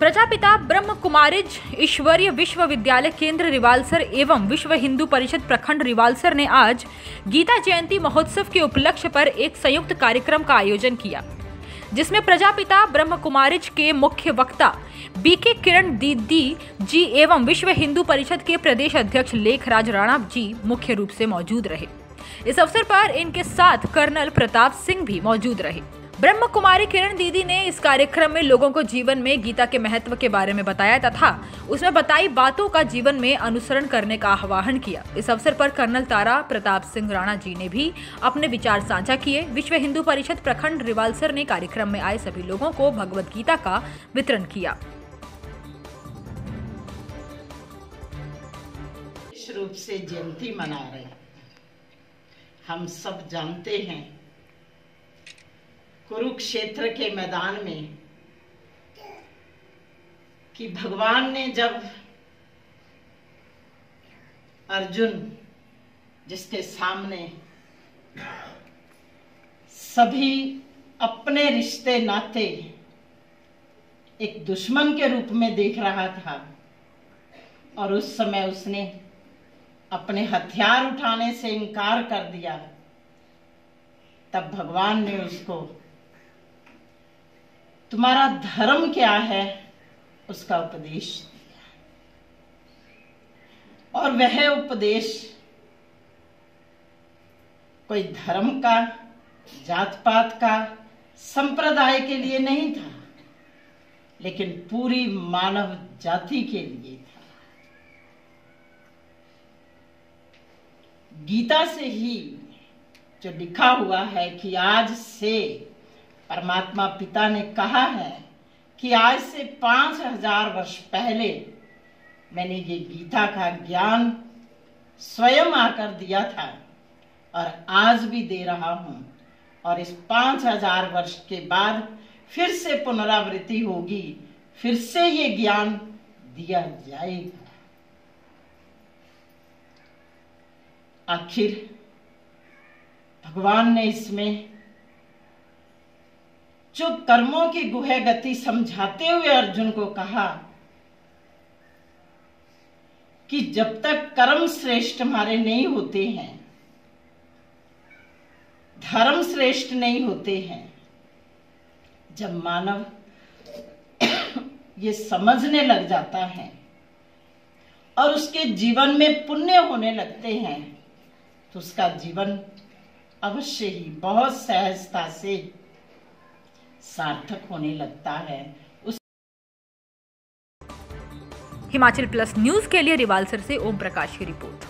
प्रजापिता ब्रह्म कुमारिज ईश्वरीय विश्वविद्यालय केंद्र रिवालसर एवं विश्व हिंदू परिषद प्रखंड रिवालसर ने आज गीता जयंती महोत्सव के उपलक्ष्य पर एक संयुक्त कार्यक्रम का आयोजन किया, जिसमें प्रजापिता ब्रह्म कुमारिज के मुख्य वक्ता बीके किरण दीदी जी एवं विश्व हिंदू परिषद के प्रदेश अध्यक्ष लेखराज राणा जी मुख्य रूप से मौजूद रहे। इस अवसर पर इनके साथ कर्नल प्रताप सिंह भी मौजूद रहे। ब्रह्म कुमारी किरण दीदी ने इस कार्यक्रम में लोगों को जीवन में गीता के महत्व के बारे में बताया तथा उसमें बताई बातों का जीवन में अनुसरण करने का आह्वान किया। इस अवसर पर कर्नल तारा प्रताप सिंह राणा जी ने भी अपने विचार साझा किए। विश्व हिंदू परिषद प्रखंड रिवालसर ने कार्यक्रम में आए सभी लोगों को भगवत गीता का वितरण किया। रूप से जयंती मना रहे। हम सब जानते हैं कुरुक्षेत्र के मैदान में कि भगवान ने जब अर्जुन, जिसके सामने सभी अपने रिश्ते नाते एक दुश्मन के रूप में देख रहा था और उस समय उसने अपने हथियार उठाने से इनकार कर दिया। तब भगवान ने उसको तुम्हारा धर्म क्या है? उसका उपदेश दिया। और वह उपदेश कोई धर्म का जात पात का, संप्रदाय के लिए नहीं था, लेकिन पूरी मानव जाति के लिए था। गीता से ही जो लिखा हुआ है कि आज से परमात्मा पिता ने कहा है कि आज से पाँच हज़ार वर्ष पहले मैंने ये गीता का ज्ञान स्वयं आकर दिया था और आज भी दे रहा हूँ। और इस पाँच हज़ार वर्ष के बाद फिर से पुनरावृत्ति होगी, फिर से ये ज्ञान दिया जाएगा। आखिर भगवान ने इसमें जो कर्मों की गुह गति समझाते हुए अर्जुन को कहा कि जब तक कर्म श्रेष्ठ हमारे नहीं होते हैं, धर्म श्रेष्ठ नहीं होते हैं, जब मानव ये समझने लग जाता है और उसके जीवन में पुण्य होने लगते हैं तो उसका जीवन अवश्य ही बहुत सहजता से सार्थक होने लगता है। उस हिमाचल प्लस न्यूज़ के लिए रिवालसर से ओम प्रकाश की रिपोर्ट।